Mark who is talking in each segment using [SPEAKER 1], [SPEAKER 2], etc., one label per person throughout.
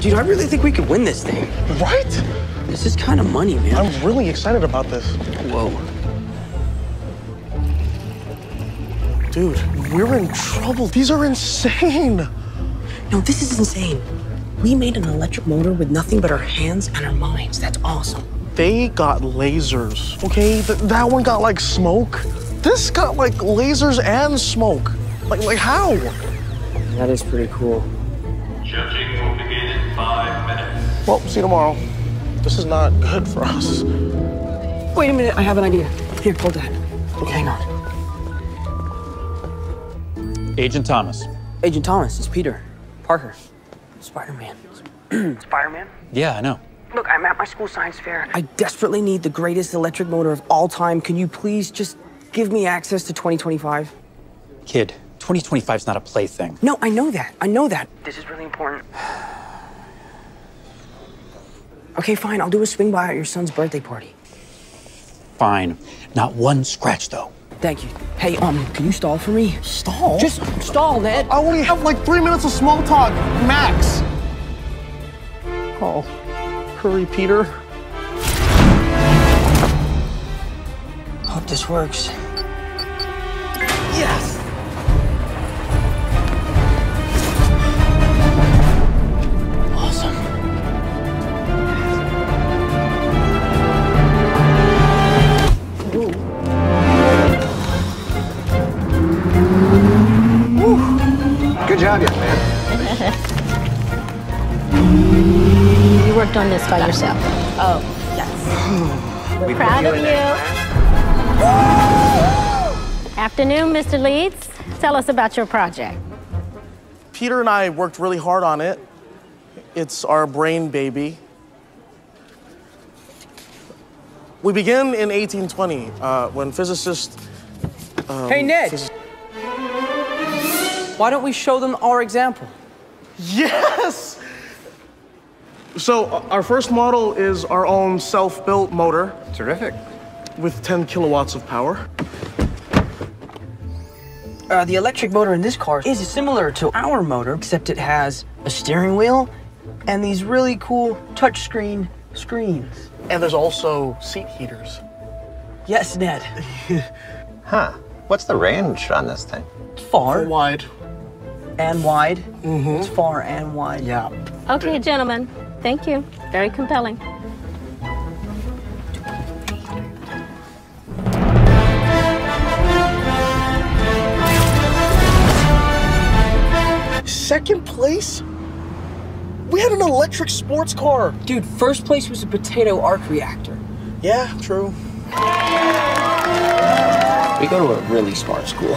[SPEAKER 1] Dude, I really think we could win this thing.
[SPEAKER 2] Right?
[SPEAKER 1] This is kind of money, man.
[SPEAKER 2] I'm really excited about this.
[SPEAKER 1] Whoa.
[SPEAKER 2] Dude, we're in trouble. These are insane.
[SPEAKER 1] No, this is insane. We made an electric motor with nothing but our hands and our minds. That's awesome.
[SPEAKER 2] They got lasers, okay? Th- that one got like smoke. This got like lasers and smoke. Like, like how?
[SPEAKER 1] That is pretty cool.
[SPEAKER 3] Judging will begin in five minutes.
[SPEAKER 2] Well, see you tomorrow. This is not good for us.
[SPEAKER 1] Wait a minute, I have an idea. Here, hold that. Okay, hang on.
[SPEAKER 4] Agent Thomas.
[SPEAKER 1] Agent Thomas, it's Peter. Parker. Spider-Man. Spider-Man?
[SPEAKER 4] Yeah, I know.
[SPEAKER 1] Look, I'm at my school science fair. I desperately need the greatest electric motor of all time. Can you please just give me access to 2025?
[SPEAKER 4] Kid, 2025 is not a plaything.
[SPEAKER 1] No, I know that. I know that. This is really important. Okay, fine. I'll do a swing by at your son's birthday party.
[SPEAKER 4] Fine. Not one scratch, though.
[SPEAKER 1] Thank you. Hey, um, can you stall for me?
[SPEAKER 2] Stall?
[SPEAKER 1] Just stall, Ned.
[SPEAKER 2] I only have like three minutes of small talk, max. Oh, hurry, Peter.
[SPEAKER 1] Hope this works. Yes!
[SPEAKER 5] Job, young man.
[SPEAKER 6] You worked on this by yourself. Oh, yes. We're proud of you. Afternoon, Mr. Leeds. Tell us about your project.
[SPEAKER 2] Peter and I worked really hard on it. It's our brain baby. We began in 1820 uh, when physicist. um,
[SPEAKER 1] Hey, Ned.
[SPEAKER 2] Physi-
[SPEAKER 1] Why don't we show them our example?
[SPEAKER 2] Yes! So, uh, our first model is our own self built motor
[SPEAKER 5] Terrific.
[SPEAKER 2] with 10 kilowatts of power.
[SPEAKER 1] Uh, the electric motor in this car is similar to our motor, except it has a steering wheel and these really cool touchscreen screens.
[SPEAKER 2] And there's also seat heaters.
[SPEAKER 1] Yes, Ned.
[SPEAKER 5] Huh. What's the range on this thing?
[SPEAKER 1] Far
[SPEAKER 2] Wide.
[SPEAKER 1] And wide. Mm-hmm. It's far and wide.
[SPEAKER 2] Yeah.
[SPEAKER 6] Okay, gentlemen. Thank you. Very compelling.
[SPEAKER 2] Second place? We had an electric sports car.
[SPEAKER 1] Dude, first place was a potato arc reactor.
[SPEAKER 2] Yeah, true.
[SPEAKER 1] We go to a really smart school.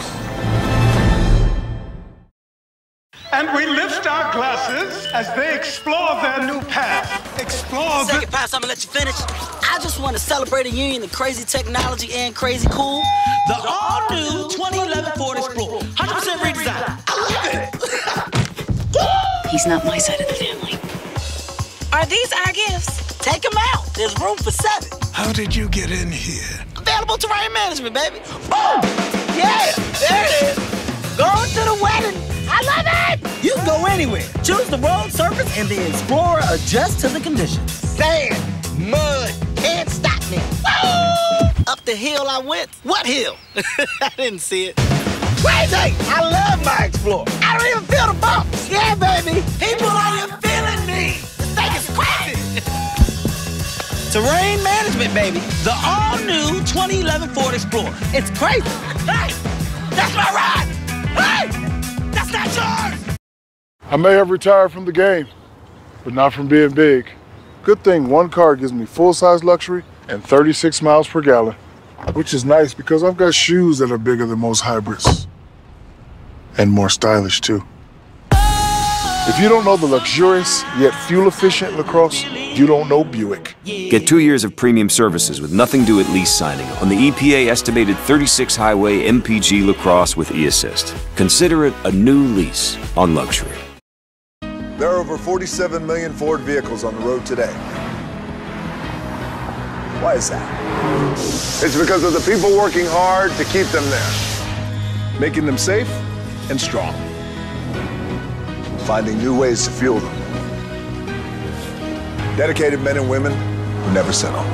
[SPEAKER 7] And we lift our glasses as they explore their new path. Explore the.
[SPEAKER 8] Second pass, I'm gonna let you finish. I just want to celebrate a union of crazy technology and crazy cool. The all new 2011 Ford Explorer. 100% redesigned. I love it.
[SPEAKER 9] He's not my side of the family.
[SPEAKER 8] Are these our gifts? Take them out. There's room for seven.
[SPEAKER 7] How did you get in here?
[SPEAKER 8] Available to terrain management, baby. Boom! Yeah, there it is. Going to the wedding. I love it. You can go anywhere. Choose the road surface and the Explorer adjusts to the conditions. Sand, mud, can't stop me. Woo! Up the hill I went. What hill? I didn't see it. Crazy! I love my Explorer. I don't even feel the bumps. Yeah, baby. People, are you feeling me? This thing is crazy. Terrain management, baby. The all-new 2011 Ford Explorer. It's crazy. Hey, that's my ride.
[SPEAKER 10] I may have retired from the game, but not from being big. Good thing one car gives me full size luxury and 36 miles per gallon, which is nice because I've got shoes that are bigger than most hybrids and more stylish too. If you don't know the luxurious yet fuel efficient LaCrosse, you don't know Buick.
[SPEAKER 11] Get two years of premium services with nothing due at lease signing on the EPA estimated 36 highway MPG LaCrosse with e-assist. Consider it a new lease on luxury.
[SPEAKER 12] There are over 47 million Ford vehicles on the road today. Why is that? It's because of the people working hard to keep them there, making them safe and strong, finding new ways to fuel them, Dedicated men and women who never settle.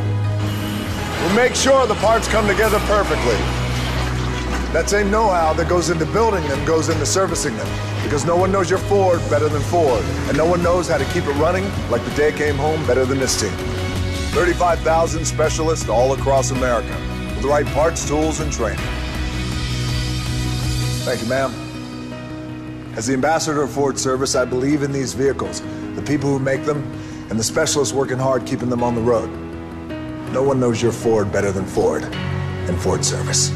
[SPEAKER 12] We make sure the parts come together perfectly. That same know-how that goes into building them goes into servicing them. Because no one knows your Ford better than Ford. And no one knows how to keep it running like the day came home better than this team. 35,000 specialists all across America with the right parts, tools, and training. Thank you, ma'am. As the ambassador of Ford Service, I believe in these vehicles, the people who make them, and the specialists working hard keeping them on the road. No one knows your Ford better than Ford and Ford Service.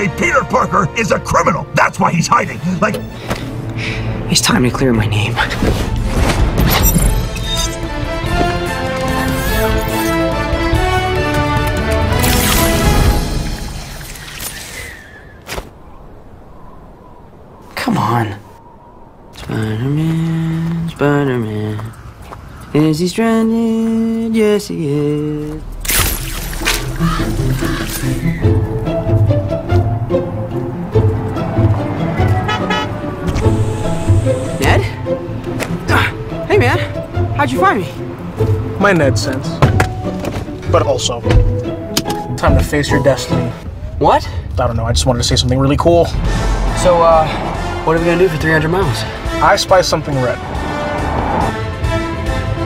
[SPEAKER 9] Spider-Man, Peter Parker, is a criminal. That's why he's hiding. Like,
[SPEAKER 1] It's time to clear my name. Come on. Spider-Man, Spider-Man. Is he stranded? Yes, he is. How'd you find me?
[SPEAKER 2] My Ned sense. But also, time to face your destiny.
[SPEAKER 1] What?
[SPEAKER 2] I don't know, I just wanted to say something really cool.
[SPEAKER 1] So, uh, what are we gonna do for 300 miles?
[SPEAKER 2] I spy something red.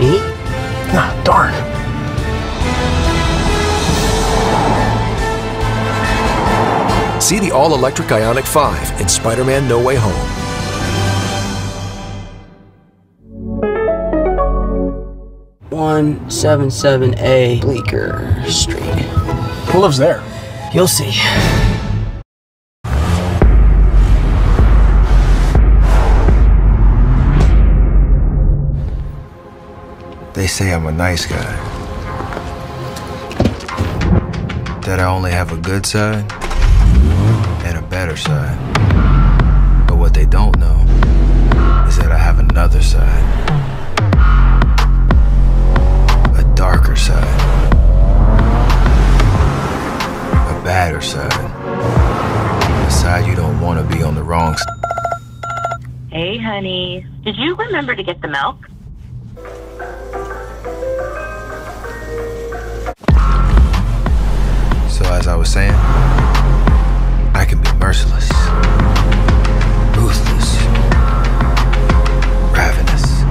[SPEAKER 1] Me?
[SPEAKER 2] Nah, darn.
[SPEAKER 13] See the all-electric Ioniq 5 in Spider-Man No Way Home.
[SPEAKER 1] One seven seven A Bleecker Street.
[SPEAKER 2] Who lives there?
[SPEAKER 1] You'll see.
[SPEAKER 14] They say I'm a nice guy. That I only have a good side and a better side.
[SPEAKER 15] Remember to get the milk?
[SPEAKER 14] So as I was saying, I can be merciless, ruthless, ravenous,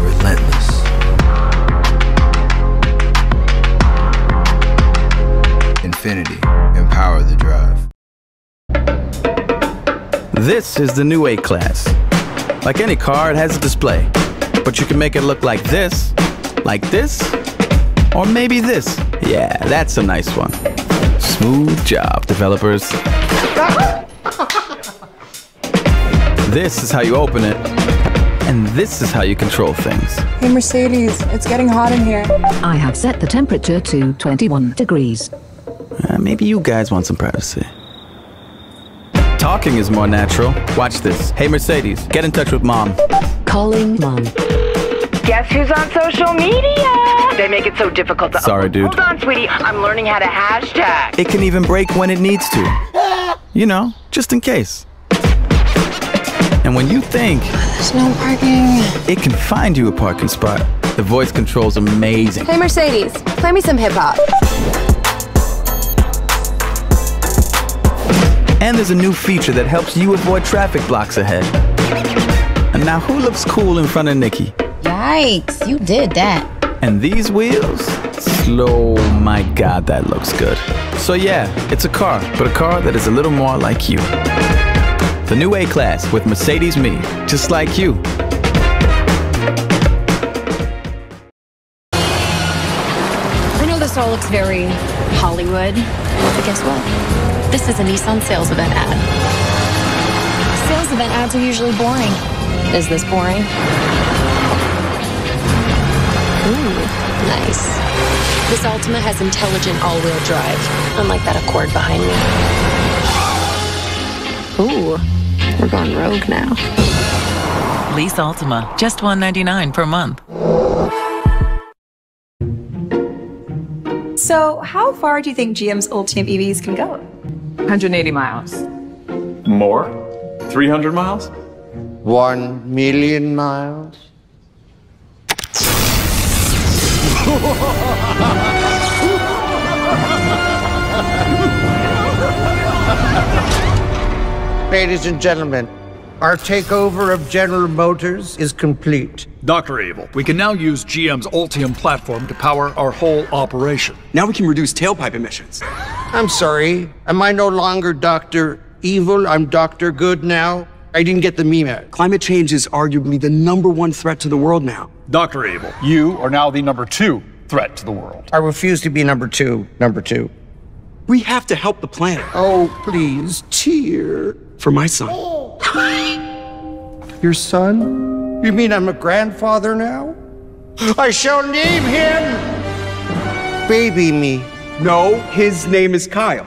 [SPEAKER 14] relentless. Infiniti, empower the drive.
[SPEAKER 16] This is the new A class. Like any car, it has a display. But you can make it look like this, like this, or maybe this. Yeah, that's a nice one. Smooth job, developers. This is how you open it, and this is how you control things.
[SPEAKER 17] Hey, Mercedes, it's getting hot in here.
[SPEAKER 18] I have set the temperature to 21 degrees.
[SPEAKER 16] Uh, maybe you guys want some privacy. Talking is more natural. Watch this. Hey, Mercedes, get in touch with mom.
[SPEAKER 18] Calling mom.
[SPEAKER 19] Guess who's on social media? They make it so difficult to.
[SPEAKER 16] Sorry, dude.
[SPEAKER 19] Hold on, sweetie. I'm learning how to hashtag.
[SPEAKER 16] It can even break when it needs to. You know, just in case. And when you think
[SPEAKER 17] There's no parking.
[SPEAKER 16] it can find you a parking spot, the voice control's amazing.
[SPEAKER 17] Hey, Mercedes, play me some hip hop.
[SPEAKER 16] And there's a new feature that helps you avoid traffic blocks ahead. And now who looks cool in front of Nicki?
[SPEAKER 6] Yikes, you did that.
[SPEAKER 16] And these wheels? Slow, my god, that looks good. So yeah, it's a car, but a car that is a little more like you. The new A-Class with Mercedes Me, just like you.
[SPEAKER 20] I know this all looks very Hollywood, but guess what? This is a Nissan sales event ad. Sales event ads are usually boring. Is this boring? Ooh, nice. This Altima has intelligent all-wheel drive, unlike that Accord behind me. Ooh, we're going rogue now.
[SPEAKER 21] Lease Altima, just 199 per month.
[SPEAKER 20] So, how far do you think GM's Ultium EVs can go?
[SPEAKER 22] 180 miles.
[SPEAKER 23] More? 300 miles?
[SPEAKER 24] One million miles? Ladies and gentlemen, our takeover of General Motors is complete.
[SPEAKER 25] Dr. Evil, we can now use GM's Ultium platform to power our whole operation.
[SPEAKER 26] Now we can reduce tailpipe emissions.
[SPEAKER 24] I'm sorry. Am I no longer Dr. Evil? I'm Dr. Good now? I didn't get the memo.
[SPEAKER 26] Climate change is arguably the number one threat to the world now.
[SPEAKER 25] Dr. Evil, you are now the number two threat to the world.
[SPEAKER 24] I refuse to be number two. Number two.
[SPEAKER 26] We have to help the planet.
[SPEAKER 24] Oh, please, cheer.
[SPEAKER 26] For my son.
[SPEAKER 24] Your son? You mean I'm a grandfather now? I shall name him Baby Me.
[SPEAKER 26] No, his name is Kyle.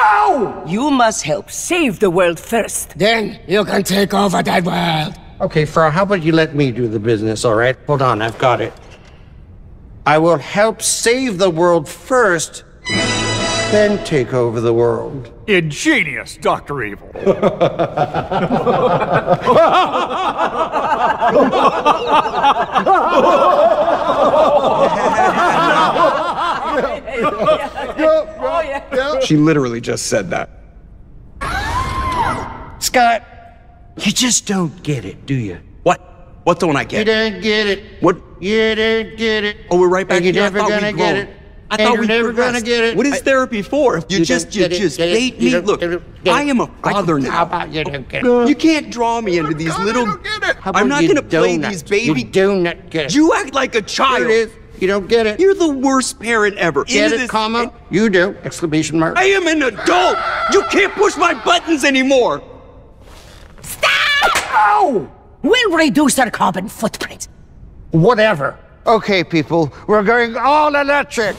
[SPEAKER 27] Ow! You must help save the world first.
[SPEAKER 24] Then you can take over that world. Okay, Frau, how about you let me do the business, all right? Hold on, I've got it. I will help save the world first, then take over the world.
[SPEAKER 25] Ingenious, Dr. Evil.
[SPEAKER 26] She literally just said that.
[SPEAKER 24] Scott, you just don't get it, do you?
[SPEAKER 26] What? What don't I get?
[SPEAKER 24] You
[SPEAKER 26] get?
[SPEAKER 24] don't get it.
[SPEAKER 26] What?
[SPEAKER 24] You don't get it.
[SPEAKER 26] Oh, we're right back
[SPEAKER 24] And you're never gonna get it.
[SPEAKER 26] I
[SPEAKER 24] And
[SPEAKER 26] thought we
[SPEAKER 24] never
[SPEAKER 26] progressed.
[SPEAKER 24] gonna get it.
[SPEAKER 26] What is
[SPEAKER 24] I-
[SPEAKER 26] therapy for? You,
[SPEAKER 24] You
[SPEAKER 26] just you just
[SPEAKER 24] get it.
[SPEAKER 26] bait
[SPEAKER 24] You
[SPEAKER 26] me. Look,
[SPEAKER 24] get it, get
[SPEAKER 26] I am a father now.
[SPEAKER 24] How about you don't get it?
[SPEAKER 26] You can't draw me into these little.
[SPEAKER 24] How
[SPEAKER 26] I'm
[SPEAKER 24] about
[SPEAKER 26] not
[SPEAKER 24] you
[SPEAKER 26] gonna play
[SPEAKER 24] don't
[SPEAKER 26] these
[SPEAKER 24] not-
[SPEAKER 26] baby.
[SPEAKER 24] You do not get it.
[SPEAKER 26] You act like a child.
[SPEAKER 24] It is. You don't get it.
[SPEAKER 26] You're the worst parent ever.
[SPEAKER 24] Get
[SPEAKER 26] Into
[SPEAKER 24] it,
[SPEAKER 26] this-
[SPEAKER 24] comma? You do! Exclamation mark.
[SPEAKER 26] I am an adult. You can't push my buttons anymore.
[SPEAKER 27] Ow! We'll reduce our carbon footprint.
[SPEAKER 24] Whatever. Okay, people, we're going all electric.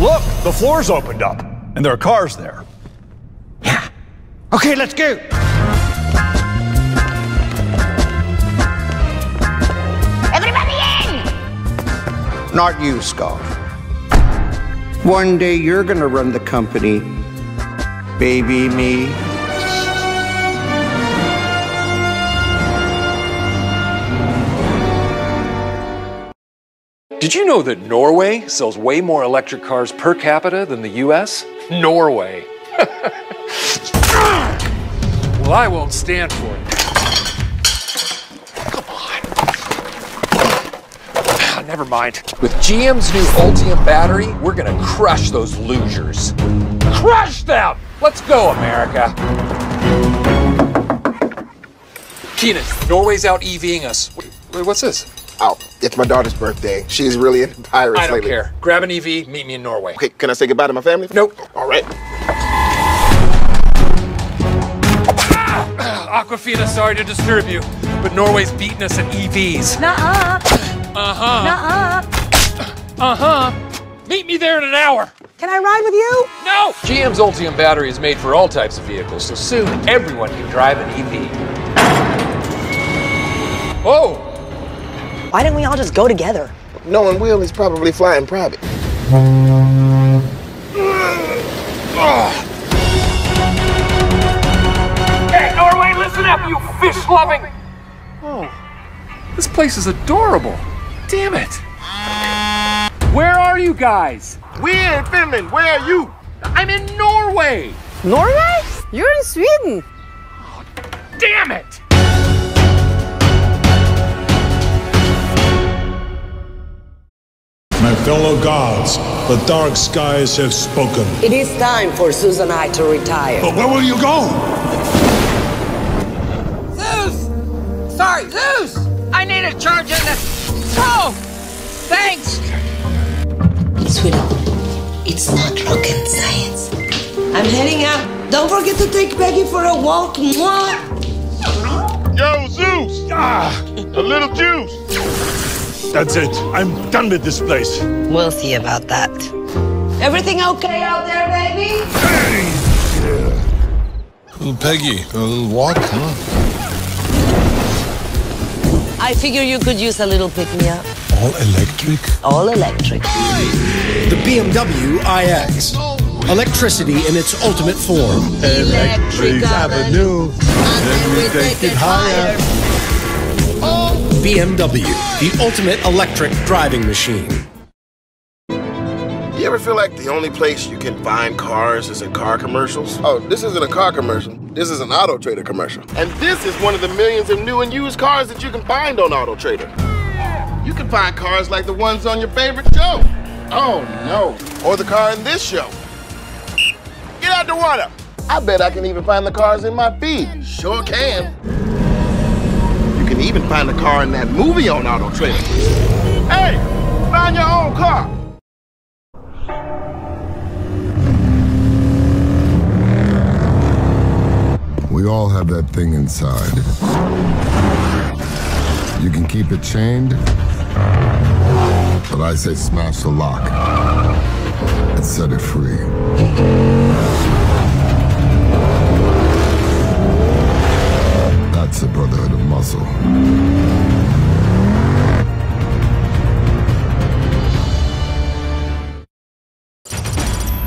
[SPEAKER 25] Look, the floor's opened up, and there are cars there. Yeah.
[SPEAKER 24] Okay, let's go.
[SPEAKER 28] Everybody in!
[SPEAKER 24] Not you, Scott. One day you're gonna run the company. Baby me.
[SPEAKER 13] Did you know that Norway sells way more electric cars per capita than the US? Norway. well, I won't stand for it. Come on. Ah, Never mind. With GM's new Ultium battery, we're gonna crush those losers. Crush them! Let's go, America. Kenan, Norway's out EVing us. Wait, wait, what's this?
[SPEAKER 14] Oh, it's my daughter's birthday. She's really into pirates
[SPEAKER 13] I don't
[SPEAKER 14] lately.
[SPEAKER 13] care. Grab an EV, meet me in Norway.
[SPEAKER 14] Okay, can I say goodbye to my family?
[SPEAKER 13] Nope.
[SPEAKER 14] All right.
[SPEAKER 13] Awkwafina, sorry to disturb you, but Norway's beating us at EVs.
[SPEAKER 20] Nuh-uh.
[SPEAKER 13] Uh-huh.
[SPEAKER 20] Nuh-uh.
[SPEAKER 13] Uh-huh. Meet me there in an hour.
[SPEAKER 20] Can I ride with you?
[SPEAKER 13] No! GM's Ultium battery is made for all types of vehicles, so soon everyone can drive an EV. Whoa!
[SPEAKER 8] Why didn't we all just go together?
[SPEAKER 14] Knowing Will, he's probably flying private.
[SPEAKER 13] Hey, Norway, listen up, you fish-loving! Oh, this place is adorable. Damn it. Where are you guys?
[SPEAKER 14] We're in Finland. Where are you?
[SPEAKER 13] I'm in Norway!
[SPEAKER 8] Norway? You're in Sweden.
[SPEAKER 13] Oh, Damn it!
[SPEAKER 29] Fellow gods, the dark skies have spoken.
[SPEAKER 8] It is time for Susan and I to retire.
[SPEAKER 29] But where will you go?
[SPEAKER 30] Zeus! Sorry, Zeus! I need a charge in the. Oh! Thanks!
[SPEAKER 8] Sweetie, it's not rocket science. I'm heading out. Don't forget to take Peggy for a walk. Mwah.
[SPEAKER 29] Yo, Zeus! Ah, a little juice. That's it. I'm done with this place.
[SPEAKER 8] We'll see about that. Everything okay out there, baby?
[SPEAKER 29] Little Peggy, a little walk, huh?
[SPEAKER 8] I figure you could use a little pick me up.
[SPEAKER 31] All electric?
[SPEAKER 32] All electric.
[SPEAKER 25] The BMW iX. Electricity in its ultimate form.
[SPEAKER 32] Electric Avenue.
[SPEAKER 31] Then we take it higher.
[SPEAKER 25] BMW, the ultimate electric driving machine.
[SPEAKER 33] You ever feel like the only place you can find cars is in car commercials? Oh, this isn't a car commercial. This is an Auto Trader commercial. And this is one of the millions of new and used cars that you can find on Auto Trader. You can find cars like the ones on your favorite show. Oh no. Or the car in this show. Get out the water. I bet I can even find the cars in my feed. Sure can. Can even find the car in that movie on Auto Trader. Hey, find your own car.
[SPEAKER 34] We all have that thing inside. You can keep it chained, but I say smash the lock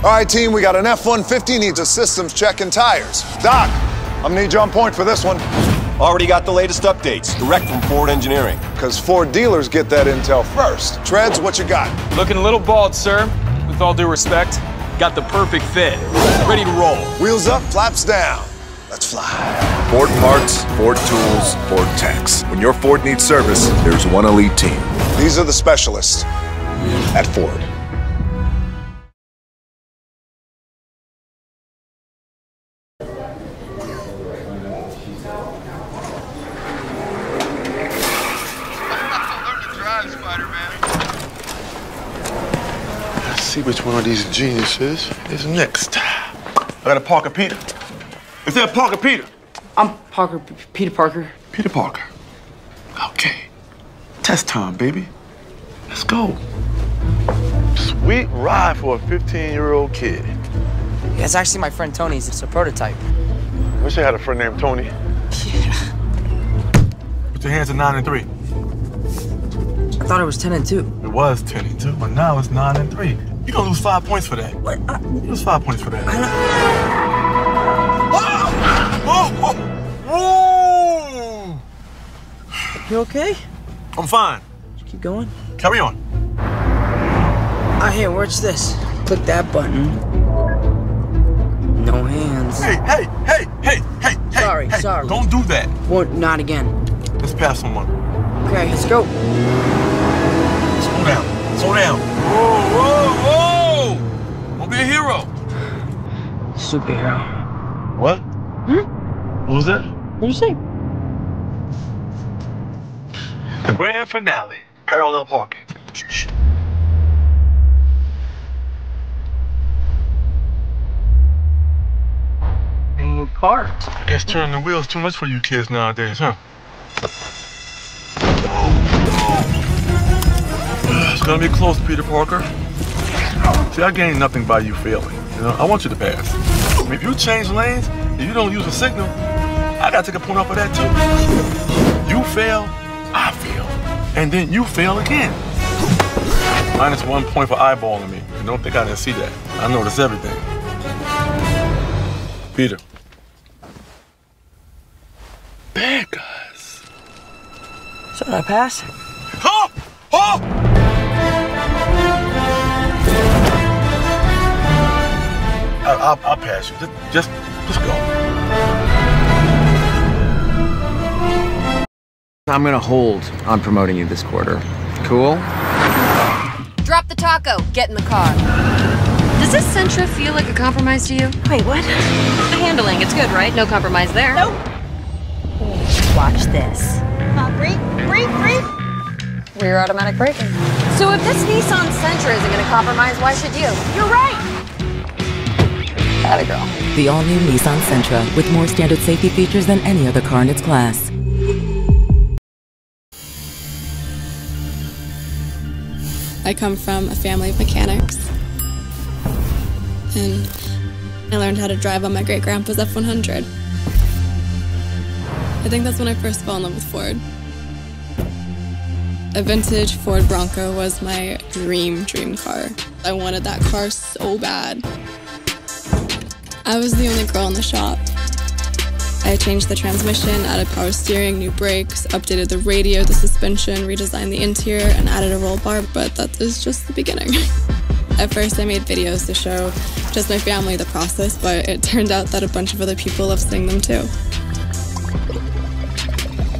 [SPEAKER 12] All right, team, we got an F-150 needs a systems check and tires. Doc, I'm gonna need you on point for this one.
[SPEAKER 35] Already got the latest updates, direct from Ford Engineering.
[SPEAKER 12] Because Ford dealers get that intel first. Treads, what you got?
[SPEAKER 29] Looking a little bald, sir. With all due respect, got the perfect fit. Ready to roll.
[SPEAKER 12] Wheels up, flaps down. Let's fly.
[SPEAKER 36] Ford parts, Ford tools, Ford techs. When your Ford needs service, there's one elite team.
[SPEAKER 12] These are the specialists at Ford.
[SPEAKER 33] See which one of these geniuses is next. I got a Parker Peter. Is that Parker Peter?
[SPEAKER 1] I'm Parker, P- Peter Parker.
[SPEAKER 33] Peter Parker. Okay. Test time, baby. Let's go. Sweet ride for a 15-year-old kid.
[SPEAKER 1] Yeah, it's actually my friend Tony's. It's a prototype.
[SPEAKER 33] Wish I had a friend named Tony. Yeah. Put your hands at nine and three.
[SPEAKER 1] I thought it was 10 and 2.
[SPEAKER 33] It was 10 and 2, but now it's 9 and 3. You're gonna lose five points for that. What? You lose five points for that.
[SPEAKER 1] You okay?
[SPEAKER 33] I'm fine.
[SPEAKER 1] Just keep going.
[SPEAKER 33] Carry on.
[SPEAKER 1] Ah, here, watch this. Click that button. No hands.
[SPEAKER 33] Hey, hey, hey, hey, hey, hey.
[SPEAKER 1] Sorry,
[SPEAKER 33] hey,
[SPEAKER 1] sorry.
[SPEAKER 33] Don't do that.
[SPEAKER 1] Well, not again.
[SPEAKER 33] Let's pass someone.
[SPEAKER 1] Okay, let's go.
[SPEAKER 33] Slow down. Slow down. Whoa, whoa, whoa! Don't be a hero.
[SPEAKER 1] Superhero.
[SPEAKER 33] What?
[SPEAKER 1] Hmm?
[SPEAKER 33] What was that?
[SPEAKER 1] What did you say?
[SPEAKER 33] The grand finale. Parallel parking.
[SPEAKER 1] New car.
[SPEAKER 33] I guess turning the wheels too much for you kids nowadays, huh? It's gonna be close, Peter Parker. See, I gain nothing by you failing. You know, I want you to pass. Mean, if you change lanes and you don't use a signal, I gotta take a point off of that too. You fail, I fail, and then you fail again. Minus one point for eyeballing me. And don't think I didn't see that. I noticed everything. Peter. Bad guys.
[SPEAKER 1] So did I pass?
[SPEAKER 33] Oh! Oh! I'll, I'll pass you. Just, just, just go.
[SPEAKER 8] I'm gonna hold on promoting you this quarter. Cool?
[SPEAKER 37] Drop the taco. Get in the car.
[SPEAKER 20] Does this Sentra feel like a compromise to you?
[SPEAKER 37] Wait, what?
[SPEAKER 20] The handling, it's good, right? No compromise there.
[SPEAKER 37] Nope. Watch this.
[SPEAKER 20] Come on, breathe, breathe, breathe. Rear automatic braking.
[SPEAKER 37] So if this Nissan Sentra isn't going to compromise, why should you? You're right.
[SPEAKER 20] Atta girl.
[SPEAKER 21] The all-new Nissan Sentra with more standard safety features than any other car in its class.
[SPEAKER 38] I come from a family of mechanics. And I learned how to drive on my great grandpa's F 100. I think that's when I first fell in love with Ford. A vintage Ford Bronco was my dream, dream car. I wanted that car so bad. I was the only girl in the shop. I changed the transmission, added power steering, new brakes, updated the radio, the suspension, redesigned the interior, and added a roll bar, but that is just the beginning. At first, I made videos to show just my family the process, but it turned out that a bunch of other people love seeing them too.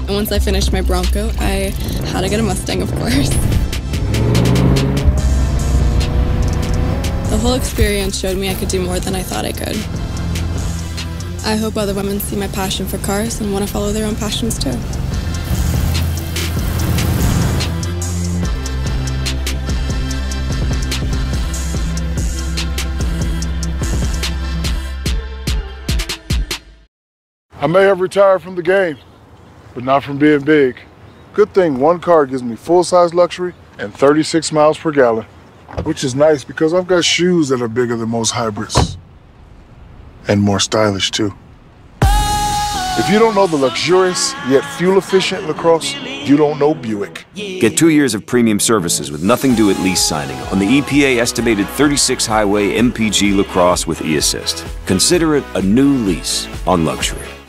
[SPEAKER 38] And once I finished my Bronco, I had to get a Mustang, of course. The whole experience showed me I could do more than I thought I could. I hope other women see my passion for cars and want to follow their own passions too.
[SPEAKER 10] I may have retired from the game, but not from being big. Good thing one car gives me full-size luxury and 36 miles per gallon, which is nice because I've got shoes that are bigger than most hybrids. And more stylish too. If you don't know the luxurious yet fuel-efficient LaCrosse, you don't know Buick.
[SPEAKER 11] Get two years of premium services with nothing due at lease signing on the EPA estimated 36 highway MPG LaCrosse with e-assist. Consider it a new lease on luxury.